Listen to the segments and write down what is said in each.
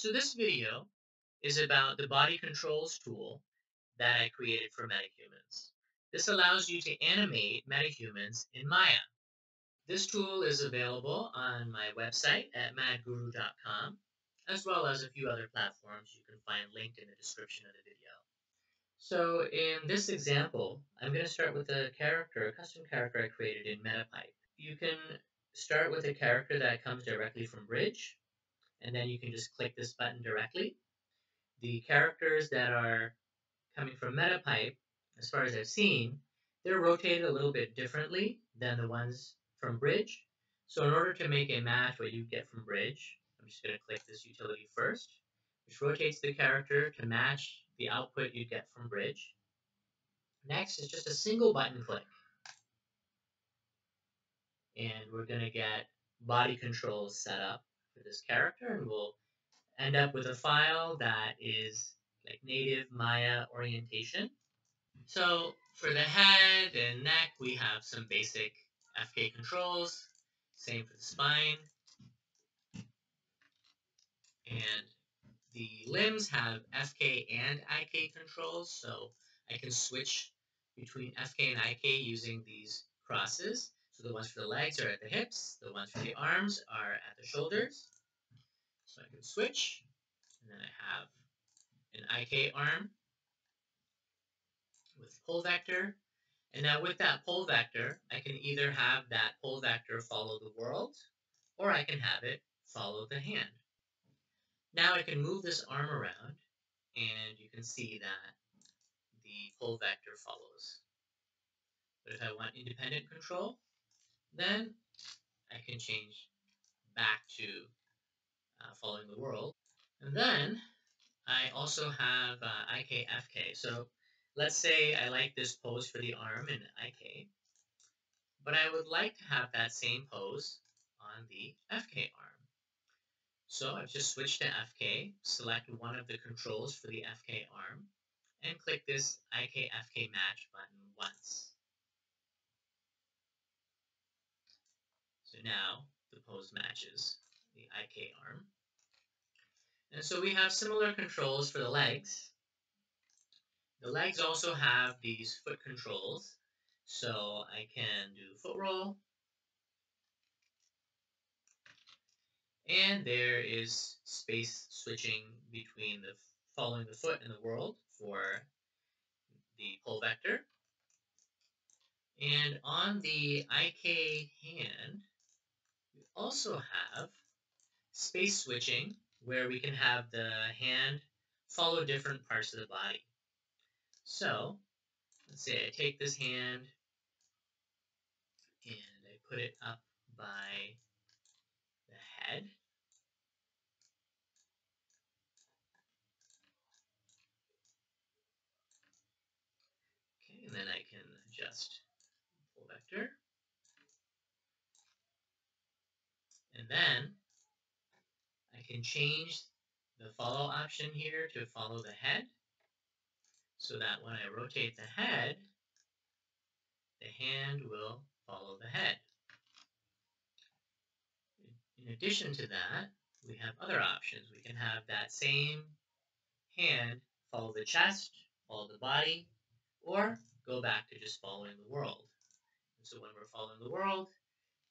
So this video is about the body controls tool that I created for MetaHumans. This allows you to animate MetaHumans in Maya. This tool is available on my website at madguru.com, as well as a few other platforms you can find linked in the description of the video. So in this example, I'm going to start with a character, a custom character I created in MetaPipe. You can start with a character that comes directly from Bridge, and then you can just click this button directly. The characters that are coming from MetaPipe, as far as I've seen, they're rotated a little bit differently than the ones from Bridge. So in order to make a match what you get from Bridge, I'm just going to click this utility first, which rotates the character to match the output you get from Bridge. Next is just a single button click. And we're going to get body controls set up for this character and we'll end up with a file that is like native Maya orientation. So for the head and neck, we have some basic FK controls. Same for the spine. And the limbs have FK and IK controls, so I can switch between FK and IK using these crosses. So the ones for the legs are at the hips, the ones for the arms are at the shoulders. So I can switch, and then I have an IK arm with pole vector. And now with that pole vector, I can either have that pole vector follow the world, or I can have it follow the hand. Now I can move this arm around, and you can see that the pole vector follows. But if I want independent control, then I can change back to uh, following the world. And then I also have uh, IKFK. So let's say I like this pose for the arm in IK, but I would like to have that same pose on the FK arm. So I've just switched to FK, select one of the controls for the FK arm, and click this IK-FK match button once. Now the pose matches the IK arm. And so we have similar controls for the legs. The legs also have these foot controls. So I can do foot roll. And there is space switching between the following the foot and the world for the pole vector. And on the IK hand, also have space switching where we can have the hand follow different parts of the body. So, let's say I take this hand and I put it up by the head. Okay, and then I can adjust pole vector. And I can change the follow option here to follow the head so that when I rotate the head, the hand will follow the head. In addition to that, we have other options. We can have that same hand follow the chest, follow the body, or go back to just following the world. And so when we're following the world,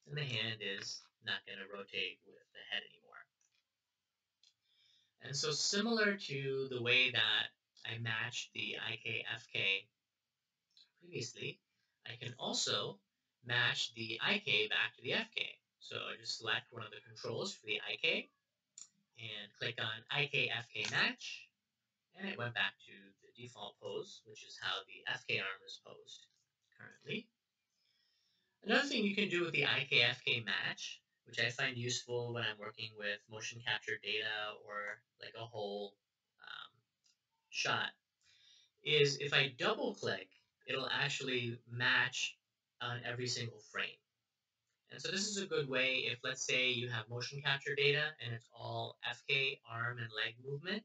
then the hand is not going to rotate with the head anymore. And so similar to the way that I matched the IKFK previously, I can also match the IK back to the FK. So I just select one of the controls for the IK and click on IKFK match, and it went back to the default pose, which is how the FK arm is posed currently. Another thing you can do with the IKFK match which I find useful when I'm working with motion capture data or like a whole um, shot, is if I double click, it'll actually match on every single frame. And so this is a good way if, let's say, you have motion capture data and it's all FK, arm, and leg movement,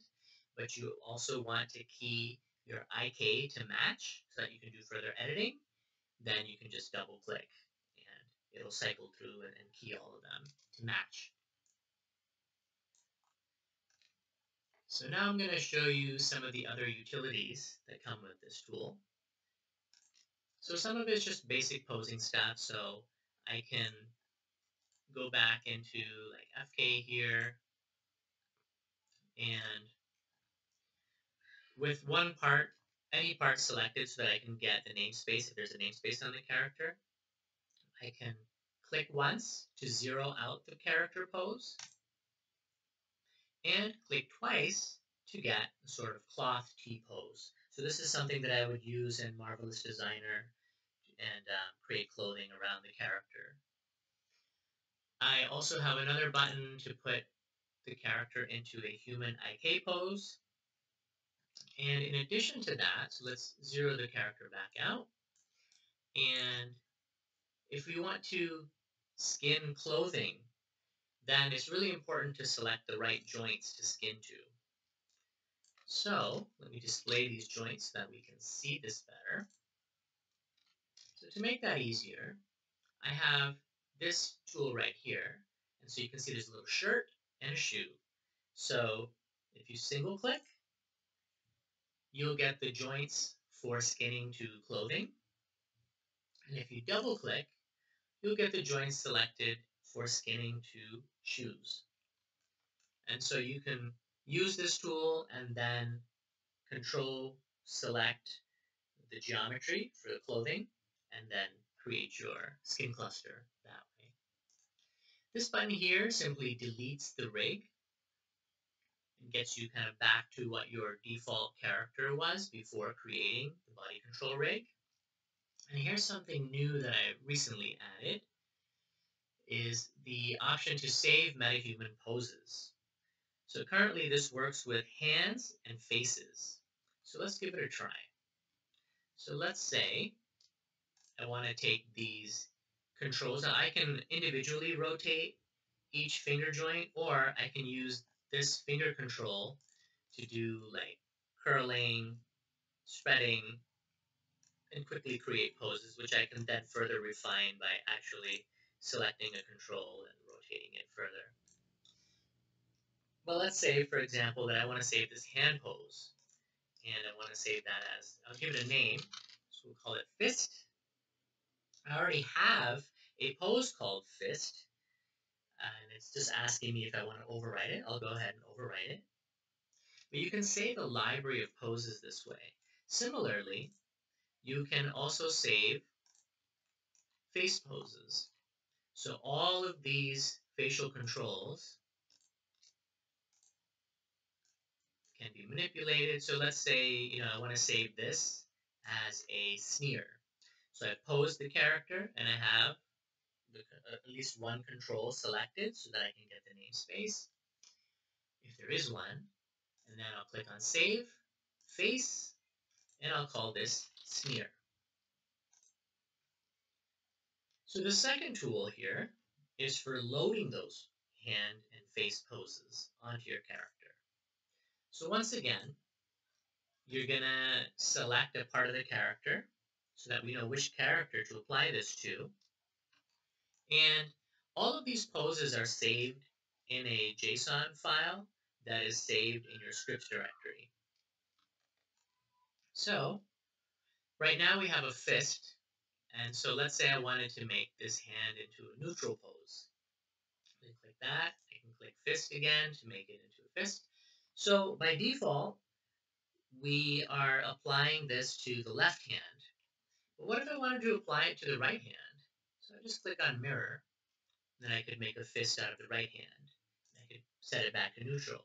but you also want to key your IK to match so that you can do further editing, then you can just double click it'll cycle through and, and key all of them to match. So now I'm going to show you some of the other utilities that come with this tool. So some of it's just basic posing stuff. So I can go back into like FK here and with one part, any part selected so that I can get the namespace if there's a namespace on the character, I can click once to zero out the character pose and click twice to get a sort of cloth T-pose. So this is something that I would use in Marvelous Designer and um, create clothing around the character. I also have another button to put the character into a human IK pose. And in addition to that, so let's zero the character back out. And if we want to skin clothing, then it's really important to select the right joints to skin to. So let me display these joints so that we can see this better. So to make that easier, I have this tool right here. And so you can see there's a little shirt and a shoe. So if you single click, you'll get the joints for skinning to clothing. And if you double click, you'll get the joints selected for skinning to shoes. And so you can use this tool and then control select the geometry for the clothing and then create your skin cluster that way. This button here simply deletes the rig and gets you kind of back to what your default character was before creating the body control rig. And here's something new that I recently added is the option to save MetaHuman poses. So currently this works with hands and faces. So let's give it a try. So let's say I want to take these controls. Now I can individually rotate each finger joint or I can use this finger control to do like curling, spreading, and quickly create poses, which I can then further refine by actually selecting a control and rotating it further. But let's say, for example, that I want to save this hand pose. And I want to save that as, I'll give it a name. So we'll call it fist. I already have a pose called fist. And it's just asking me if I want to overwrite it. I'll go ahead and overwrite it. But you can save a library of poses this way. Similarly, you can also save face poses. So all of these facial controls can be manipulated. So let's say, you know, I want to save this as a sneer. So I pose the character and I have the, uh, at least one control selected so that I can get the namespace, if there is one. And then I'll click on Save, Face, and I'll call this Sneer. So the second tool here is for loading those hand and face poses onto your character. So once again, you're going to select a part of the character so that we know which character to apply this to. And all of these poses are saved in a JSON file that is saved in your scripts directory. So right now we have a fist and so let's say I wanted to make this hand into a neutral pose. I can click that. I can click fist again to make it into a fist. So by default, we are applying this to the left hand. But what if I wanted to apply it to the right hand? So I just click on mirror. Then I could make a fist out of the right hand. I could set it back to neutral.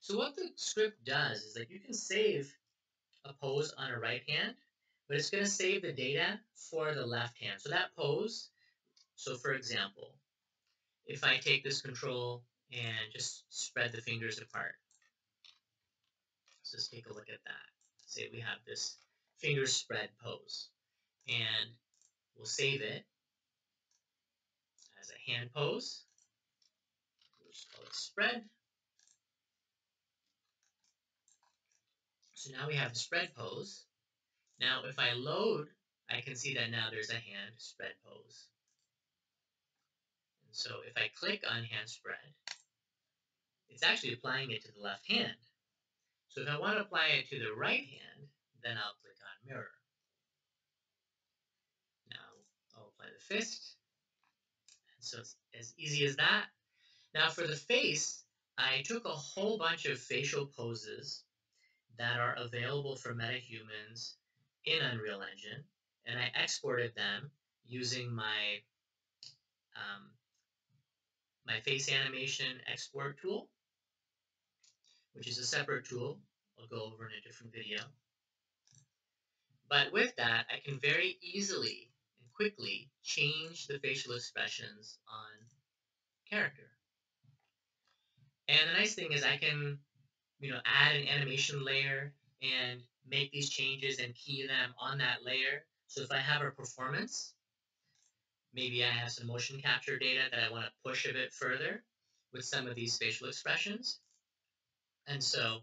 So what the script does is that you can save a pose on a right hand but it's going to save the data for the left hand. So that pose, so for example, if I take this control and just spread the fingers apart, let's just take a look at that. Say we have this finger spread pose, and we'll save it as a hand pose. We'll just call it spread. So now we have spread pose. Now, if I load, I can see that now there's a hand spread pose. And so if I click on hand spread, it's actually applying it to the left hand. So if I want to apply it to the right hand, then I'll click on mirror. Now I'll apply the fist. And so it's as easy as that. Now for the face, I took a whole bunch of facial poses that are available for MetaHumans in Unreal Engine, and I exported them using my um, my face animation export tool, which is a separate tool. I'll go over in a different video. But with that, I can very easily and quickly change the facial expressions on character. And the nice thing is I can, you know, add an animation layer and make these changes and key them on that layer. So if I have a performance, maybe I have some motion capture data that I want to push a bit further with some of these facial expressions. And so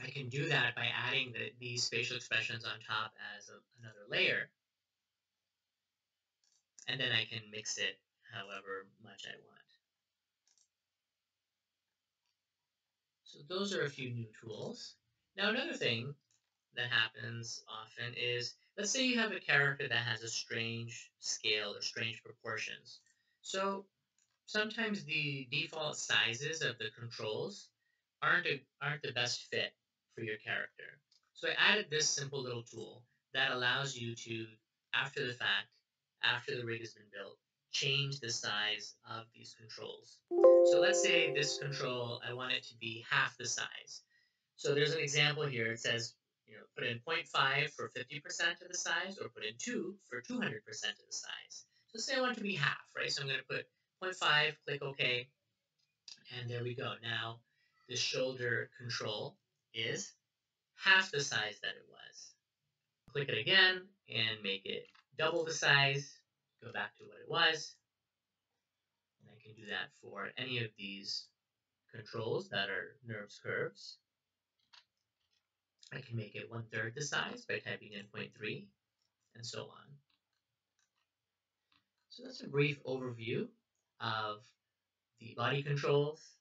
I can do that by adding the, these facial expressions on top as a, another layer. And then I can mix it however much I want. So those are a few new tools. Now another thing that happens often is, let's say you have a character that has a strange scale or strange proportions. So sometimes the default sizes of the controls aren't, a, aren't the best fit for your character. So I added this simple little tool that allows you to, after the fact, after the rig has been built, change the size of these controls. So let's say this control, I want it to be half the size. So there's an example here. It says, you know, put in 0.5 for 50% of the size or put in 2 for 200% of the size. So say I want it to be half, right? So I'm going to put 0.5, click OK, and there we go. Now the shoulder control is half the size that it was. Click it again and make it double the size, go back to what it was. And I can do that for any of these controls that are NURBS curves. I can make it one third the size by typing in 0.3 and so on. So that's a brief overview of the body controls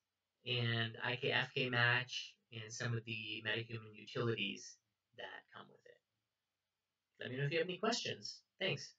and IKFK match and some of the metahuman utilities that come with it. Let me know if you have any questions. Thanks.